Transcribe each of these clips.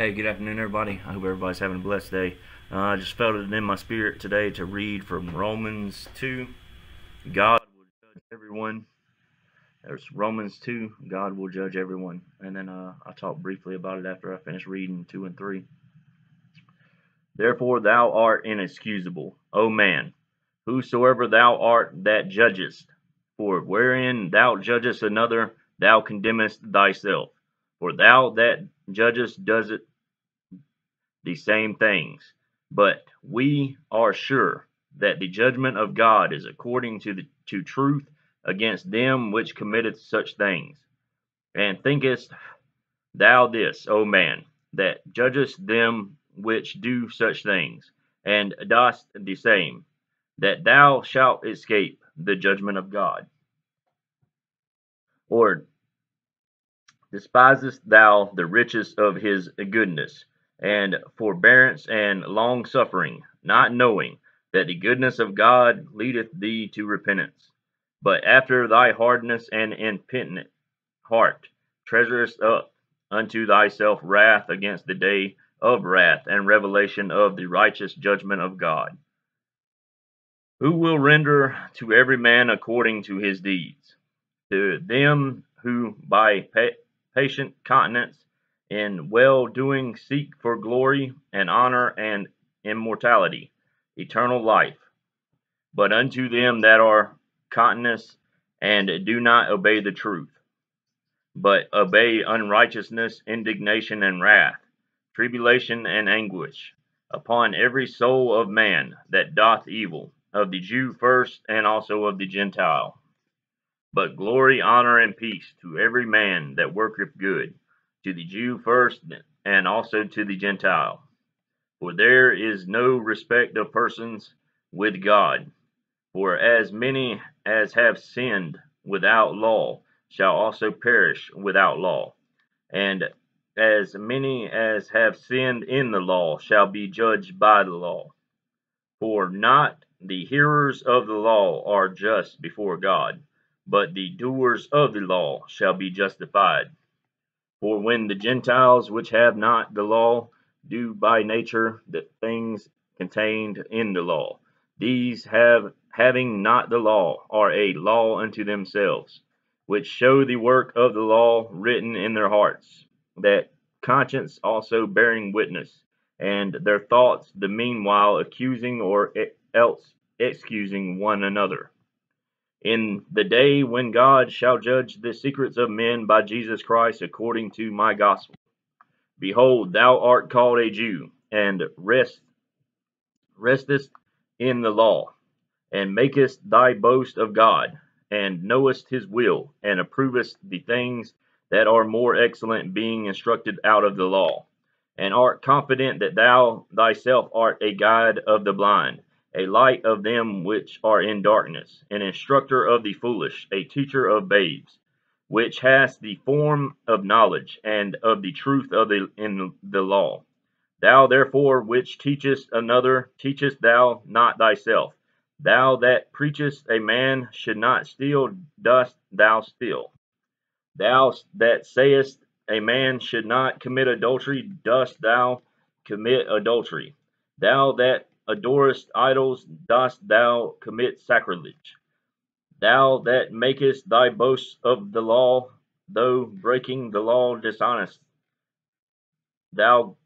Hey, good afternoon, everybody. I hope everybody's having a blessed day. Uh, I just felt it in my spirit today to read from Romans 2. God will judge everyone. There's Romans 2. God will judge everyone. And then uh, I'll talk briefly about it after I finish reading 2 and 3. Therefore, thou art inexcusable, O man, whosoever thou art that judgest. For wherein thou judgest another, thou condemnest thyself. For thou that judgest doest the same things. But we are sure that the judgment of God is according to the to truth against them which committeth such things. And thinkest thou this, O man, that judgest them which do such things, and dost the same, that thou shalt escape the judgment of God? Or despisest thou the riches of his goodness and forbearance and long suffering, not knowing that the goodness of God leadeth thee to repentance? But after thy hardness and impenitent heart treasurest up unto thyself wrath against the day of wrath and revelation of the righteous judgment of God, who will render to every man according to his deeds. To them who by patient continence in well doing seek for glory and honor and immortality, eternal life. But unto them that are continence and do not obey the truth, but obey unrighteousness, indignation, and wrath, tribulation and anguish, upon every soul of man that doth evil, of the Jew first, and also of the Gentile. But glory, honor, and peace to every man that worketh good, to the Jew first, and also to the Gentile. For there is no respect of persons with God. For as many as have sinned without law shall also perish without law. And as many as have sinned in the law shall be judged by the law. For not the hearers of the law are just before God, but the doers of the law shall be justified. For when the Gentiles which have not the law do by nature the things contained in the law, these have having not the law are a law unto themselves, which show the work of the law written in their hearts, that conscience also bearing witness, and their thoughts the meanwhile accusing or else excusing one another in the day when God shall judge the secrets of men by Jesus Christ according to my gospel. Behold, thou art called a Jew, and rest restest in the law, and makest thy boast of God, and knowest his will, and approvest the things that are more excellent, being instructed out of the law, and art confident that thou thyself art a guide of the blind a light of them which are in darkness, an instructor of the foolish, a teacher of babes, which has the form of knowledge and of the truth of the in the law. Thou therefore which teachest another, teachest thou not thyself. Thou that preachest a man should not steal, dost thou steal? Thou that sayest a man should not commit adultery, dost thou commit adultery? Thou that adorest idols, dost thou commit sacrilege? Thou that makest thy boast of the law, though breaking the law dishonest, thou,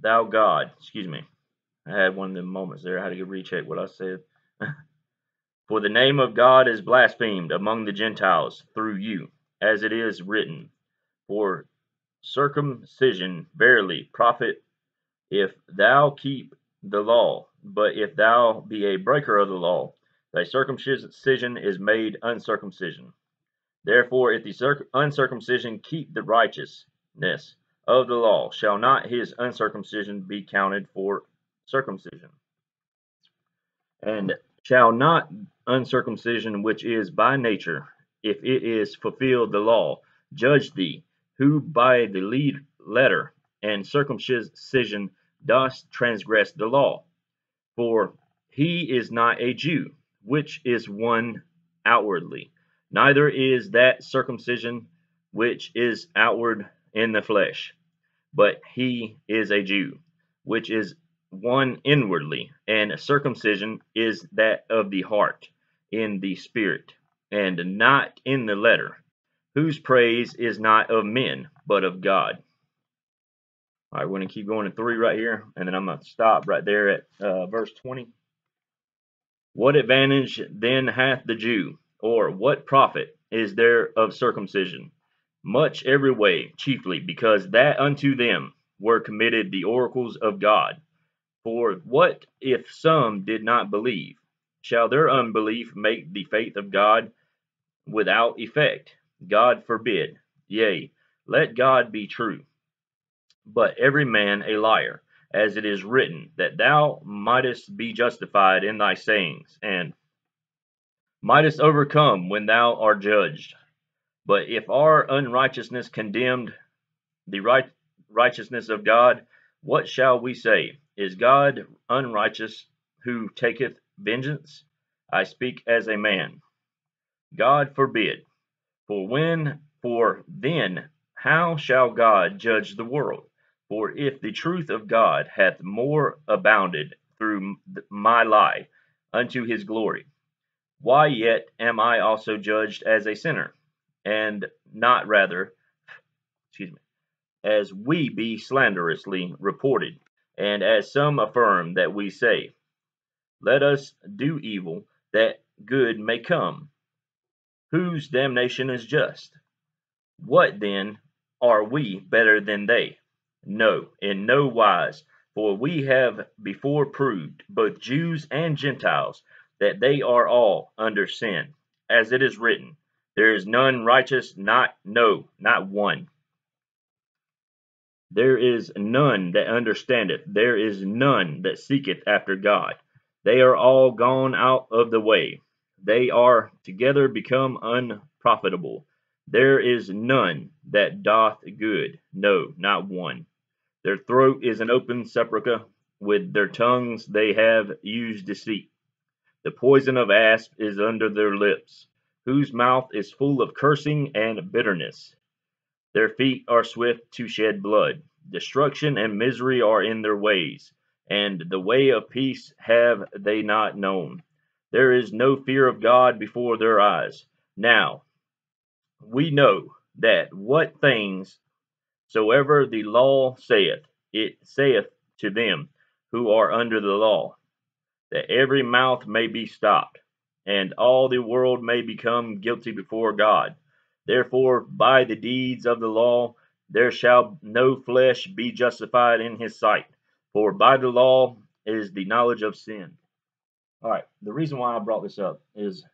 thou God, excuse me, I had one of the moments there. I had to recheck what I said. For the name of God is blasphemed among the Gentiles through you, as it is written. For circumcision verily profit if thou keep the law, but if thou be a breaker of the law, thy circumcision is made uncircumcision. Therefore, if the uncircumcision keep the righteousness of the law, shall not his uncircumcision be counted for circumcision? And shall not uncircumcision which is by nature, if it is fulfilled the law, judge thee, who by the lead letter and circumcision dost transgress the law. For he is not a Jew, which is one outwardly, neither is that circumcision which is outward in the flesh, but he is a Jew, which is one inwardly, and circumcision is that of the heart, in the spirit, and not in the letter, whose praise is not of men, but of God. All right, we're going to keep going to 3 right here, and then I'm going to stop right there at uh, verse 20. What advantage then hath the Jew, or what profit is there of circumcision? Much every way, chiefly because that unto them were committed the oracles of God. For what if some did not believe? Shall their unbelief make the faith of God without effect? God forbid. Yea, let God be true, but every man a liar, as it is written, that thou mightest be justified in thy sayings, and mightest overcome when thou art judged. But if our unrighteousness condemned the right righteousness of God, what shall we say? Is God unrighteous who taketh vengeance? I speak as a man. God forbid. For when, for then, how shall God judge the world? For if the truth of God hath more abounded through my lie unto his glory, why yet am I also judged as a sinner, and not rather, excuse me, as we be slanderously reported, and as some affirm that we say, Let us do evil, that good may come. Whose damnation is just? What then are we better than they? No, in no wise, for we have before proved, both Jews and Gentiles, that they are all under sin. As it is written, There is none righteous, not, no, not one. There is none that understandeth, there is none that seeketh after God. They are all gone out of the way. They are together become unprofitable. There is none that doth good, no, not one. Their throat is an open sepulchre, with their tongues they have used deceit. The poison of asp is under their lips, whose mouth is full of cursing and bitterness. Their feet are swift to shed blood. Destruction and misery are in their ways, and the way of peace have they not known. There is no fear of God before their eyes. Now, we know that what things soever the law saith, it saith to them who are under the law, that every mouth may be stopped, and all the world may become guilty before God. Therefore, by the deeds of the law, there shall no flesh be justified in his sight, for by the law is the knowledge of sin. All right, the reason why I brought this up is,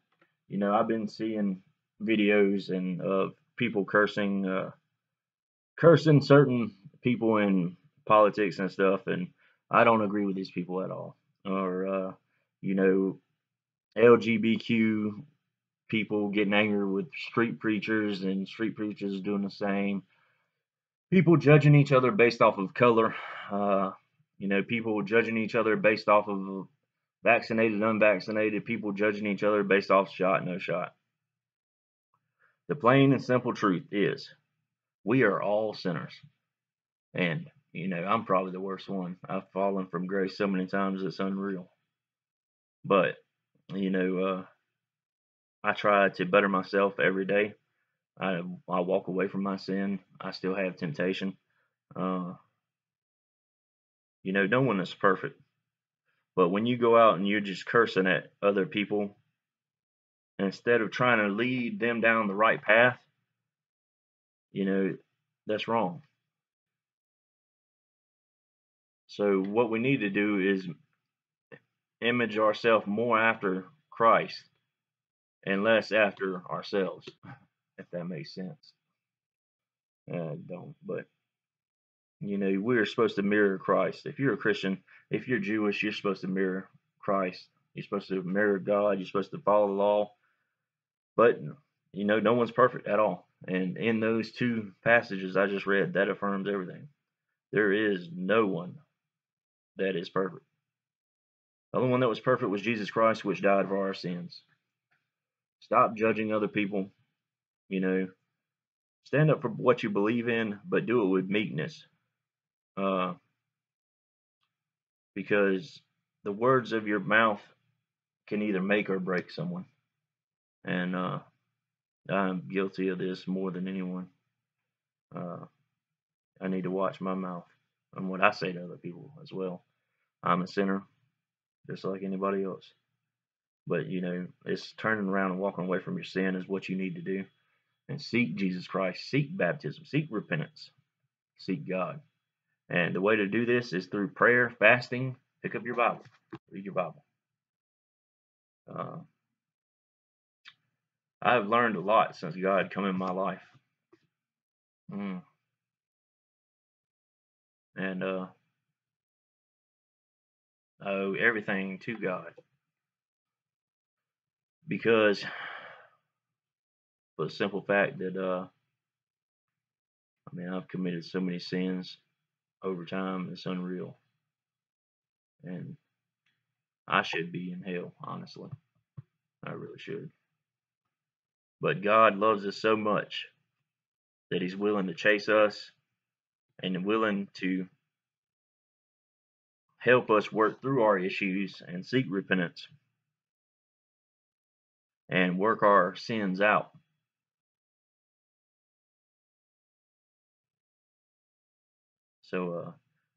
you know, I've been seeing videos and of uh, people cursing, uh, cursing certain people in politics and stuff, and I don't agree with these people at all. Or, uh, you know, LGBTQ people getting angry with street preachers and street preachers doing the same. People judging each other based off of color. Uh, you know, people judging each other based off of vaccinated, unvaccinated. People judging each other based off shot, no shot. The plain and simple truth is we are all sinners. And, you know, I'm probably the worst one. I've fallen from grace so many times it's unreal. But, you know, uh, I try to better myself every day. I, I walk away from my sin. I still have temptation. Uh, you know, no one is perfect. But when you go out and you're just cursing at other people, instead of trying to lead them down the right path, you know, that's wrong. So what we need to do is image ourselves more after Christ and less after ourselves, if that makes sense. Uh, don't, but you know, we're supposed to mirror Christ. If you're a Christian, if you're Jewish, you're supposed to mirror Christ. You're supposed to mirror God. You're supposed to follow the law. But you know, no one's perfect at all. And in those two passages I just read, that affirms everything. There is no one that is perfect. The only one that was perfect was Jesus Christ, which died for our sins. Stop judging other people. You know, stand up for what you believe in, but do it with meekness. uh, because the words of your mouth can either make or break someone. And uh, I'm guilty of this more than anyone. Uh, I need to watch my mouth and what I say to other people as well. I'm a sinner, just like anybody else. But you know, it's turning around and walking away from your sin is what you need to do. And seek Jesus Christ, seek baptism, seek repentance, seek God. And the way to do this is through prayer, fasting. Pick up your Bible, read your Bible. Uh, I've learned a lot since God come in my life. Mm. And uh, I owe everything to God. Because for the simple fact that uh, I mean I've committed so many sins over time, it's unreal. And I should be in hell, honestly. I really should. But God loves us so much that He's willing to chase us and willing to help us work through our issues and seek repentance and work our sins out. So uh,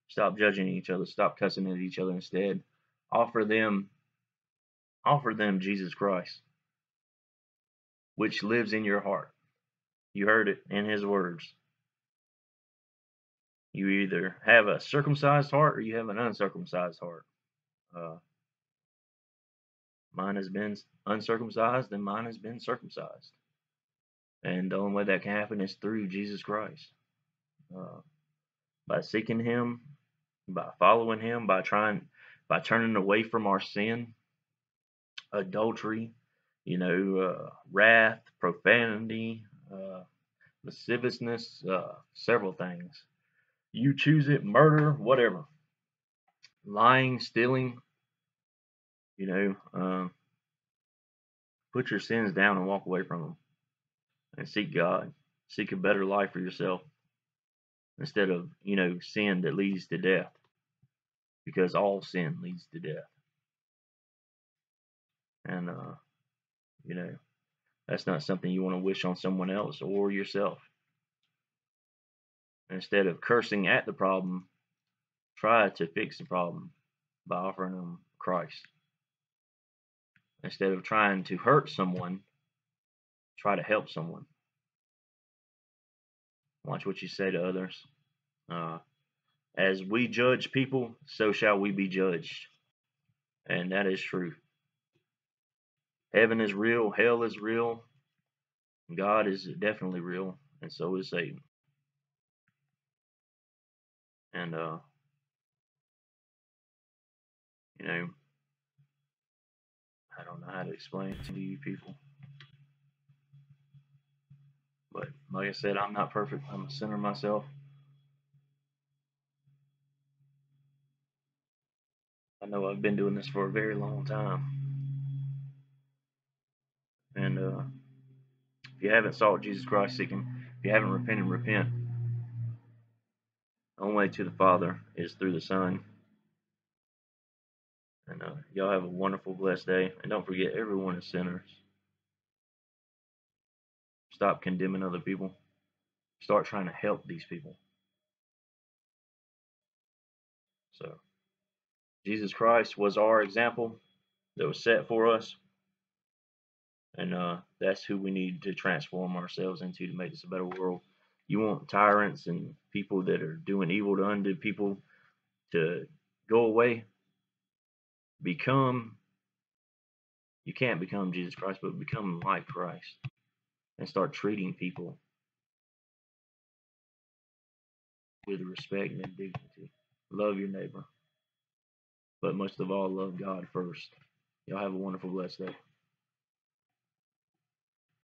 stop judging each other, stop cussing at each other instead. Offer them offer them Jesus Christ, which lives in your heart. You heard it in his words. You either have a circumcised heart or you have an uncircumcised heart. Uh, mine has been uncircumcised and mine has been circumcised. And the only way that can happen is through Jesus Christ. Uh, by seeking Him, by following Him, by trying, by turning away from our sin, adultery, you know, uh, wrath, profanity, uh, lasciviousness, uh, several things. You choose it, murder, whatever. Lying, stealing, you know, um, put your sins down and walk away from them and seek God. Seek a better life for yourself instead of, you know, sin that leads to death because all sin leads to death. And, uh, you know, that's not something you want to wish on someone else or yourself. Instead of cursing at the problem, try to fix the problem by offering them Christ. Instead of trying to hurt someone, try to help someone. Watch what you say to others. Uh, as we judge people, so shall we be judged. And that is true. Heaven is real, hell is real, God is definitely real, and so is Satan. And uh you know I don't know how to explain it to you people. But like I said, I'm not perfect. I'm a sinner myself. I know I've been doing this for a very long time. Uh, if you haven't sought Jesus Christ, seek Him. If you haven't repented, repent. The only way to the Father is through the Son. And uh, y'all have a wonderful, blessed day. And don't forget, everyone is sinners. Stop condemning other people. Start trying to help these people. So, Jesus Christ was our example that was set for us. And uh, that's who we need to transform ourselves into to make this a better world. You want tyrants and people that are doing evil to undo people to go away? Become, you can't become Jesus Christ, but become like Christ and start treating people with respect and dignity. Love your neighbor. But most of all, love God first. Y'all have a wonderful, blessed day.